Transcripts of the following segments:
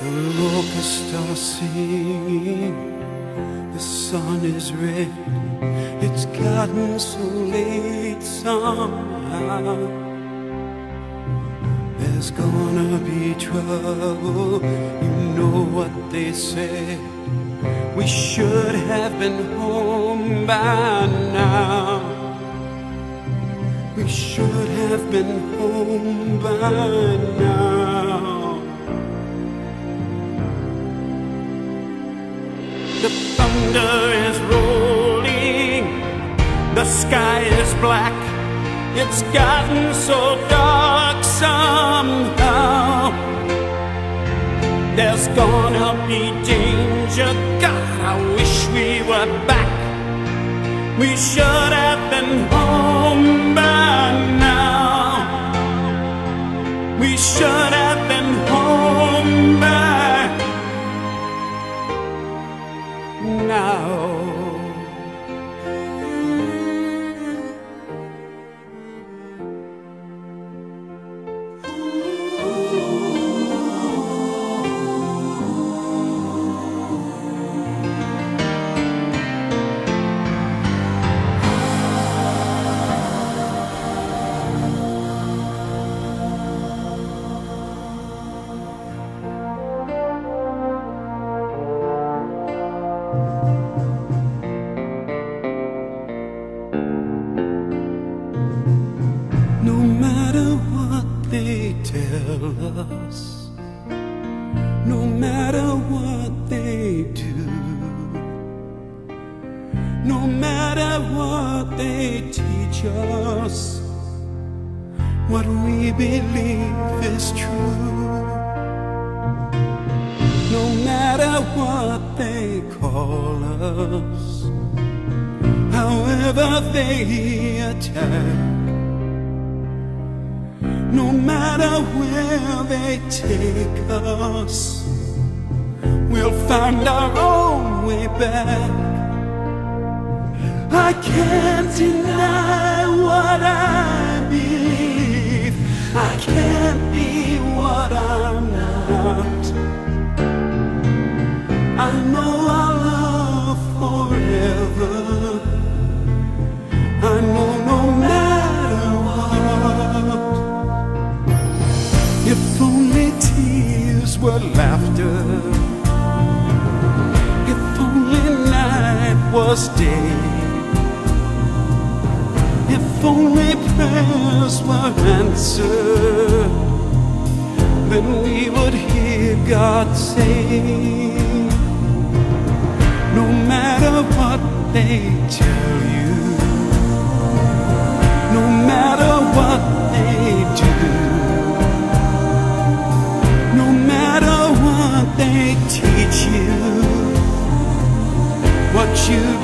The locusts are singing, the sun is red. It's gotten so late somehow. There's gonna be trouble, you know what they say. We should have been home by now. We should have been home by now. The thunder is rolling, the sky is black. It's gotten so dark somehow. There's gonna be danger. God, I wish we were back. We should have been home by now. We should have no matter what they do, no matter what they teach us, what we believe is true. No matter what they call us, however they attack. No matter where they take us, we'll find our own way back. I can't deny what I believe. I can't was day. If only prayers were answered. Then we would hear God say, No matter what they tell you, no matter what you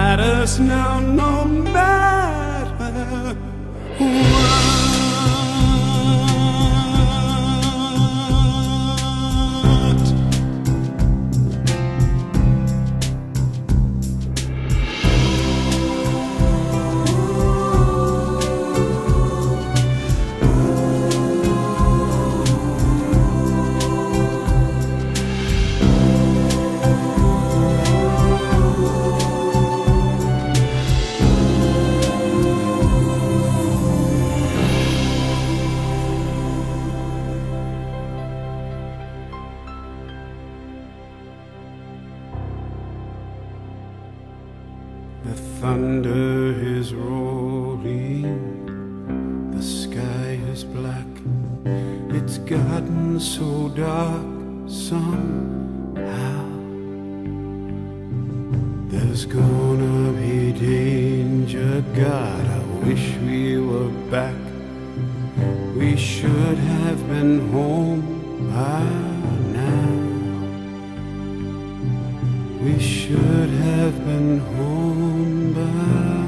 matters now, no matter what. Rolling, the sky is black. It's gotten so dark somehow. There's gonna be danger, God. I wish we were back. We should have been home by now. We should have been home by